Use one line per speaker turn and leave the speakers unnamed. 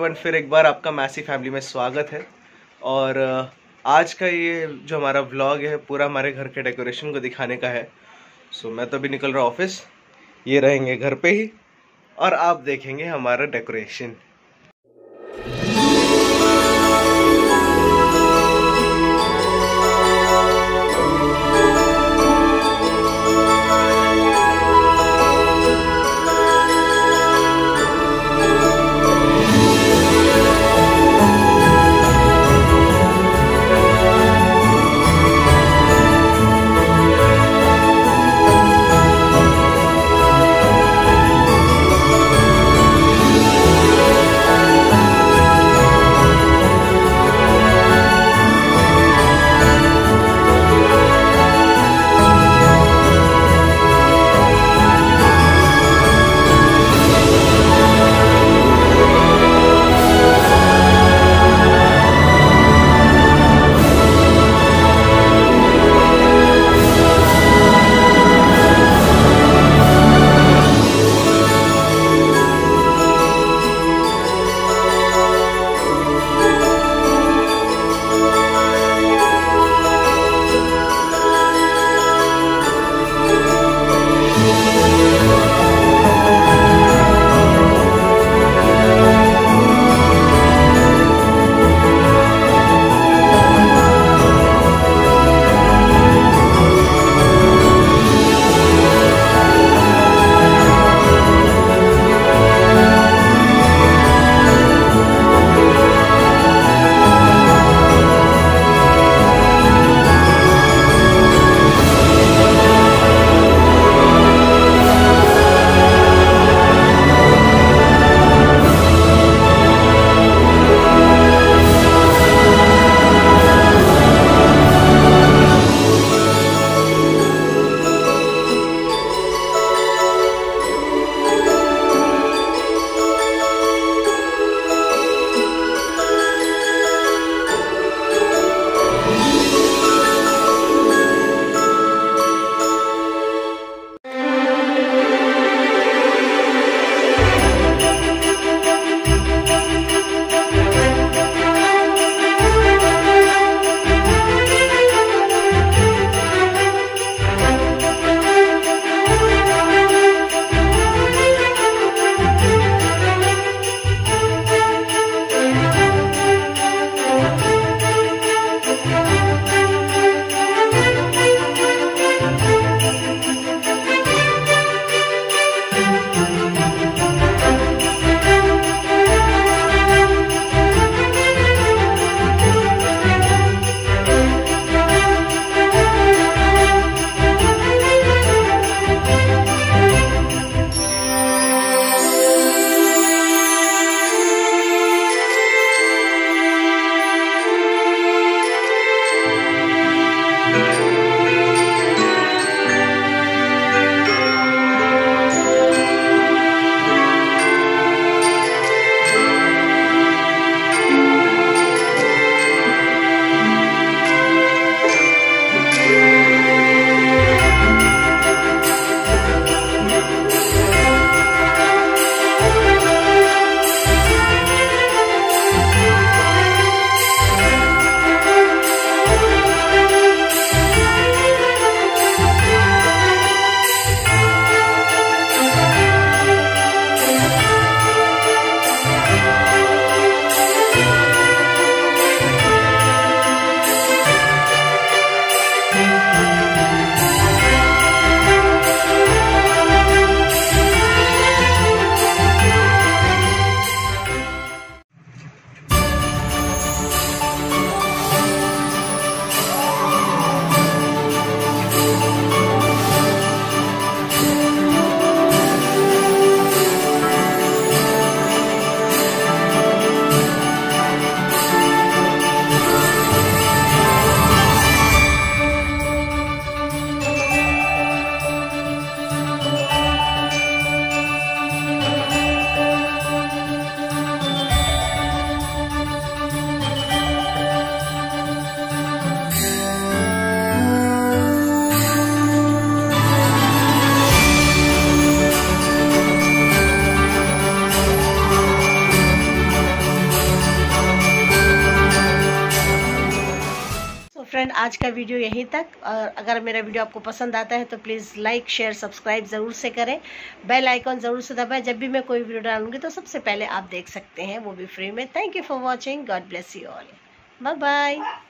Everyone फिर एक बार आपका मैसी फैमिली में स्वागत है। और आज का ये जो हमारा व्लॉग है, पूरा हमारे घर के डेकोरेशन को दिखाने का है। सो मैं तो अभी निकल रहा ऑफ़िस ये रहेंगे घर पे ही, और आप देखेंगे हमारा डेकोरेशन Música
फ्रेंड आज का वीडियो यहीं तक। और अगर मेरा वीडियो आपको पसंद आता है तो प्लीज़ लाइक शेयर सब्सक्राइब ज़रूर से करें। बेल आइकॉन ज़रूर से दबाएँ। जब भी मैं कोई वीडियो डालूँगी तो सबसे पहले आप देख सकते हैं, वो भी फ्री में। Thank you for watching God bless you all bye bye